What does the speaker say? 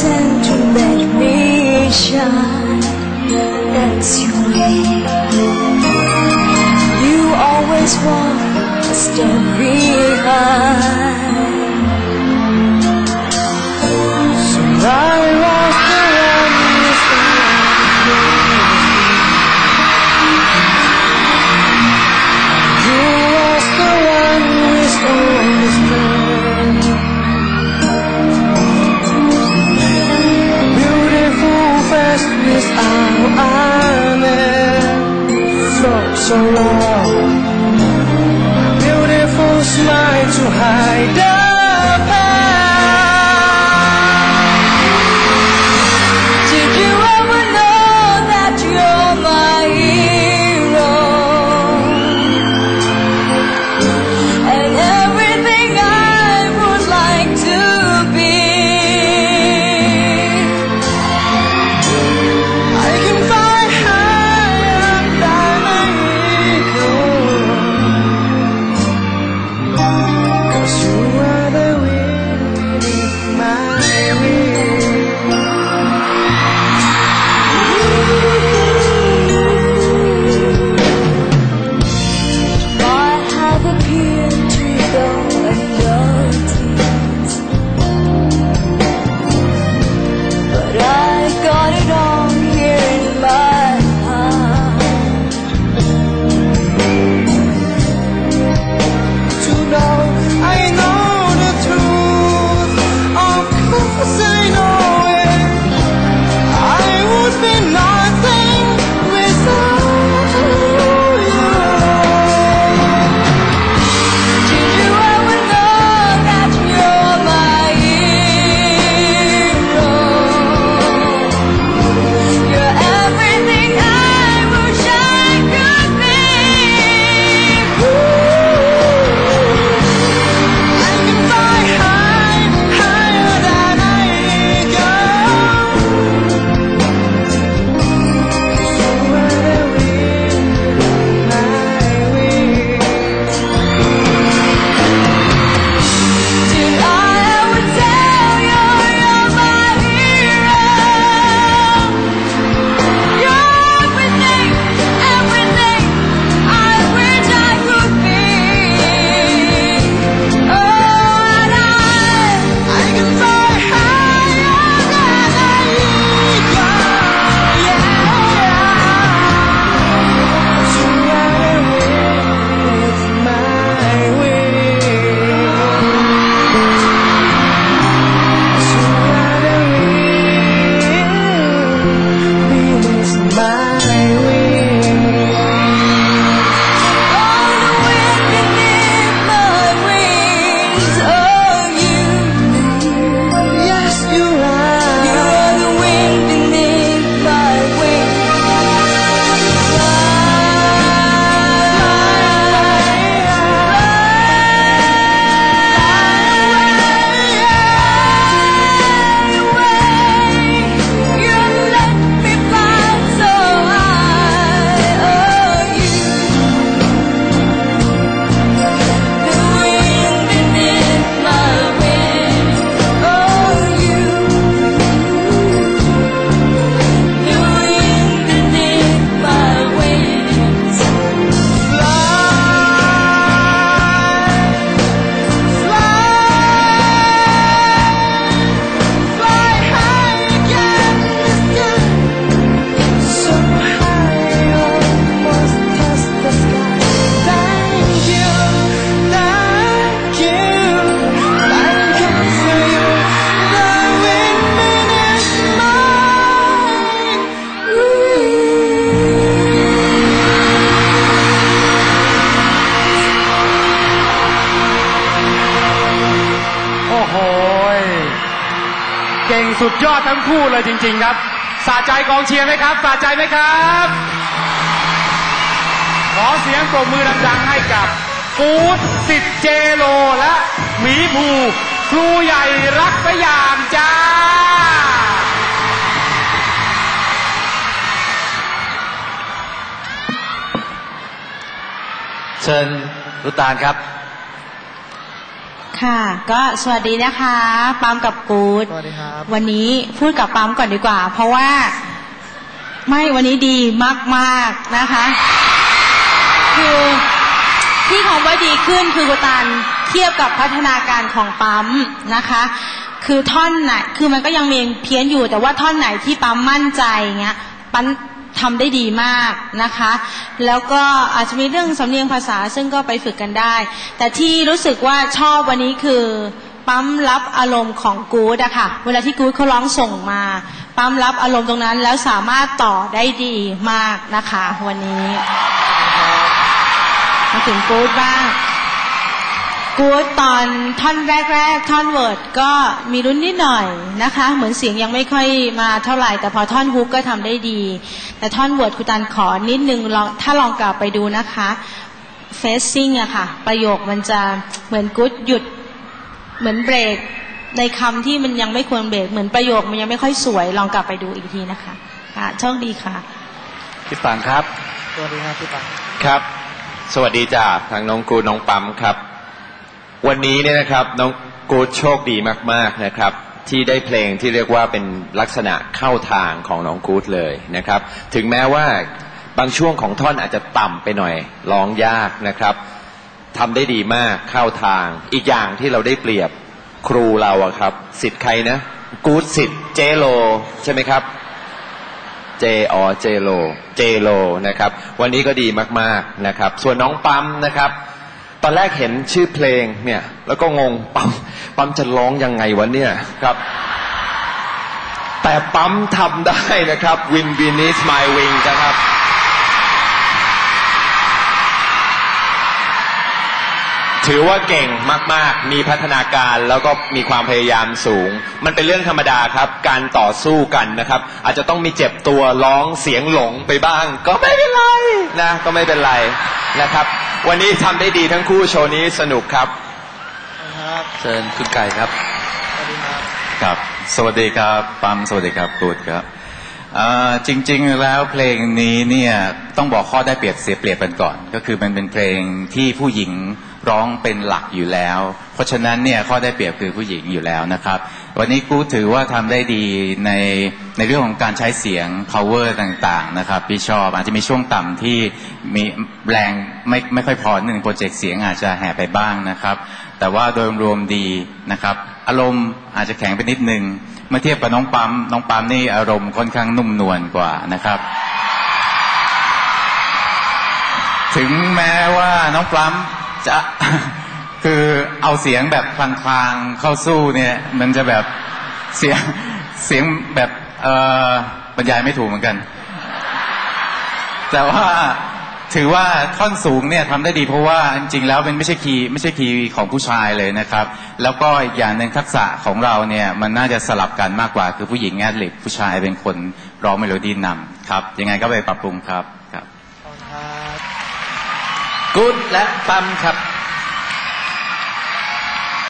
tend to make me shine. That's your way. You always want a step behind. เก่งสุดยอดทั้งคู่เลยจริง ๆ ครับสะใจกองเชียร์ไหมครับสะใจไหมครับ ขอเสียงปรบมือดังๆให้กับกูดสิทธิ์เจโลและหมีภูครูใหญ่รักสยามจ้า เชิญรุตานครับ ค่ะ ก็สวัสดีนะคะปั๊มกับกูดสวัสดีครับวันนี้พูดกับปั๊มก่อนดีกว่า เพราะว่า ไม่วันนี้ดีมากๆนะคะ คือที่คำว่าดีขึ้นคือกุตันเทียบกับพัฒนาการของปั๊มนะคะ คือท่อนไหนคือมันก็ยังมีเพี้ยนอยู่แต่ว่าท่อนไหนที่ปั๊มมั่นใจเงี้ยปั๊ม ทำได้ดีมากนะคะ แล้วก็อาจจะมีเรื่องสำเนียงภาษาซึ่งก็ไปฝึกกันได้ แต่ที่รู้สึกว่าชอบวันนี้คือปั๊มรับอารมณ์ของกู๊ดอะค่ะเวลาที่กู๊ดเขาร้องส่งมาปั๊มรับอารมณ์ตรงนั้นแล้วสามารถต่อได้ดีมากนะคะ วันนี้มาถึงกู๊ดบ้าง กู๊ดตอนท่อนแรก ๆ ท่อนเวิร์ดก็มีรุ้นนิดหน่อยนะคะ เหมือนเสียงยังไม่ค่อยมาเท่าไหร่ แต่พอท่อนฮุกก็ทำได้ดี แต่ท่อนเวิร์ดคุณตันขอนิดนึงลองถ้าลองกลับไปดูนะคะเฟซซิ่งอะค่ะ ประโยคมันจะเหมือนกู๊ดหยุดเหมือนเบรกในคำที่มันยังไม่ควรเบรกเหมือนประโยคมันยังไม่ค่อยสวย ลองกลับไปดูอีกทีนะคะค่ะโชคดีค่ะพี่ปังครับสวัสดีครับพี่ปังครับ สวัสดีจ้าทางน้องกูดน้องปั๊มครับ วันนี้เนี่ยนะครับน้องกูดโชคดีมาก ๆนะครับ ที่ได้เพลงที่เรียกว่าเป็นลักษณะเข้าทางของน้องกูดเลยนะครับ ถึงแม้ว่าบางช่วงของท่อนอาจจะต่ำไปหน่อยร้องยากนะครับทำได้ดีมากเข้าทาง อีกอย่างที่เราได้เปรียบครูเราอะครับสิทธิ์ใครนะกูดสิทธิ์เจโล ใช่ไหมครับเจอเจโล เจโลนะครับ วันนี้ก็ดีมากๆนะครับ ส่วนน้องปั๊มนะครับ ตอนแรกเห็นชื่อเพลงเนี่ย แล้วก็งงปั๊มปั๊มจะร้องยังไงวะเนี่ยครับ แต่ปั๊มทำได้นะครับ Win Beneath My Wing นะครับ ถือว่าเก่งมาก ๆ มีพัฒนาการแล้วก็มีความพยายามสูง มันเป็นเรื่องธรรมดาครับ การต่อสู้กันนะครับ อาจจะต้องมีเจ็บตัวร้องเสียงหลงไปบ้าง ก็ไม่เป็นไรนะ ก็ไม่เป็นไรนะครับ วันนี้ทำได้ดีทั้งคู่โชว์นี้สนุกครับ ครับเชิญคุณไก่ครับ สวัสดีครับ ครับ สวัสดีครับปั๊มสวัสดีครับกูดครับอ่าจริง ๆ แล้วเพลงนี้เนี่ยต้องบอกข้อได้เปรียบเสียเปรียบกันก่อน ก็คือมันเป็นเพลงที่ผู้หญิง ร้องเป็นหลักอยู่แล้ว เพราะฉะนั้นเนี่ยข้อได้เปรียบคือผู้หญิงอยู่แล้วนะครับ วันนี้กูถือว่าทำได้ดีในในเรื่องของการใช้เสียง power ต่างๆนะครับ พี่ชอบอาจจะมีช่วงต่ำที่มีแรงไม่ไม่ค่อยพอหนึ่งโปรเจกต์เสียงอาจจะแห่ไปบ้างนะครับ แต่ว่าโดยรวมดีนะครับ อารมณ์อาจจะแข็งไปนิดนึงเมื่อเทียบกับน้องปั๊มน้องปั๊มนี่อารมณ์ค่อนข้างนุ่มนวลกว่านะครับถึงแม้ว่าน้องปั๊ม จะคือเอาเสียงแบบคลางๆเข้าสู้เนี่ย มันจะแบบเสียงเสียงแบบเอ่อบรรยายไม่ถูกเหมือนกัน แต่ว่าถือว่าท่อนสูงเนี่ยทำได้ดีเพราะว่าจริงๆแล้วมันไม่ใช่ key ไม่ใช่ key ของผู้ชายเลยนะครับ แล้วก็อีกอย่างหนึ่งทักษะของเราเนี่ยมันน่าจะสลับกันมากกว่า คือผู้หญิง ad-lib ผู้ชายเป็นคนร้องเมโลดี้นำครับยังไงก็ไปปรับปรุงครับ Good และปั๊มครับ